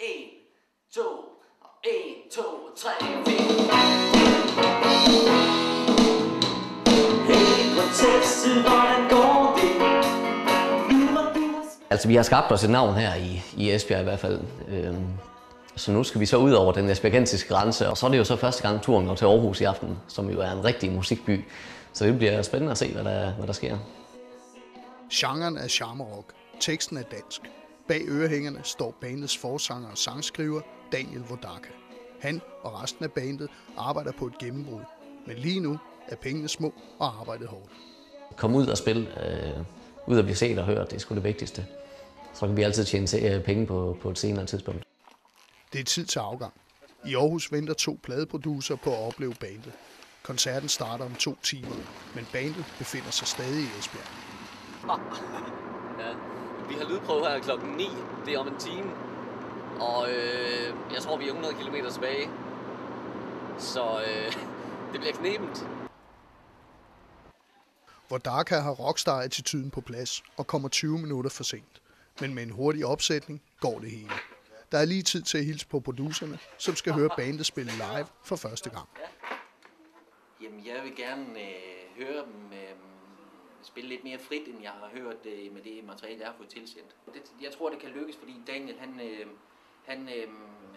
1, 2, 1, 2, 3, 4. Hey, prinsesse, hvordan går det? Nu hvor du har Altså, vi har skabt os et navn her i, i Esbjerg i hvert fald. Øhm, så nu skal vi så ud over den esbjergensiske grænse, og så er det jo så første gang turen går til Aarhus i aften, som jo er en rigtig musikby. Så det bliver spændende at se, hvad der, hvad der sker. Genren er charmerock. Teksten er dansk. Bag ørehængerne står bandets forsanger og sangskriver Daniel Vodaka. Han og resten af bandet arbejder på et gennembrud. Men lige nu er pengene små og arbejdet hårdt. Kom ud og spille, øh, ud og blive set og hørt, det er sgu det vigtigste. Så kan vi altid tjene se- øh, penge på, på et senere tidspunkt. Det er tid til afgang. I Aarhus venter to pladeproducer på at opleve bandet. Koncerten starter om to timer, men bandet befinder sig stadig i Esbjerg. Ja, vi har lydprøve her klokken 9. Det er om en time. Og øh, jeg tror, vi er 100 km tilbage. Så øh, det bliver knebent. Vodaka har rockstar-attituden på plads og kommer 20 minutter for sent. Men med en hurtig opsætning går det hele. Der er lige tid til at hilse på producerne, som skal høre bandet spille live for første gang. Jamen, jeg vil gerne øh, spille lidt mere frit, end jeg har hørt øh, med det materiale, jeg har fået tilsendt. Det, jeg tror, det kan lykkes, fordi Daniel, han, øh, han, øh,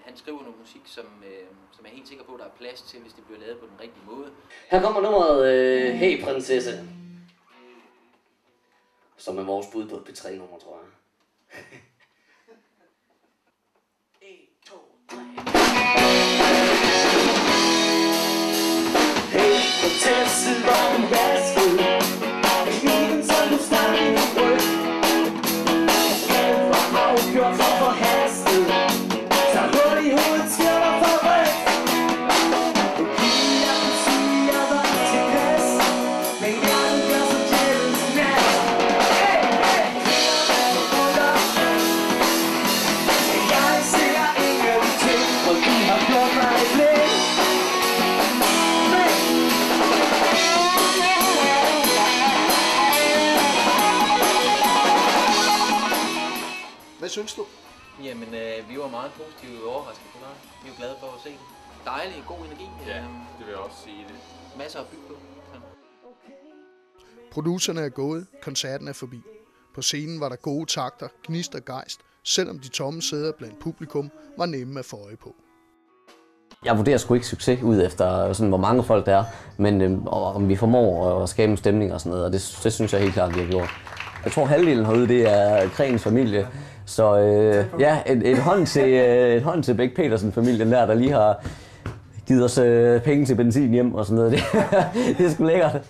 han skriver noget musik, som, øh, som jeg er helt sikker på, der er plads til, hvis det bliver lavet på den rigtige måde. Her kommer nummeret øh, Hey Prinsesse. Som er vores bud på et P3-nummer, tror jeg. Hvad synes du? Jamen, øh, vi var meget positivt overrasket. Det var. Vi er jo glade for at se det. Dejlig, god energi. Ja, øhm, det vil jeg også sige det. masser at bygge på. Så. Producerne er gået, koncerten er forbi. På scenen var der gode takter, gnist og gejst, selvom de tomme sæder blandt publikum var nemme at få øje på. Jeg vurderer sgu ikke succes ud efter, sådan, hvor mange folk der er, men øh, og om vi formår at skabe en stemning og sådan noget, og det, det synes jeg helt klart, vi har gjort. Jeg tror, halvdelen herude, det er Krens familie. Så øh, ja, et, et, hånd til, øh, et hånd til Bæk Petersen-familien der, der lige har givet os øh, penge til benzin hjem og sådan noget. Det, det er sgu lækkert.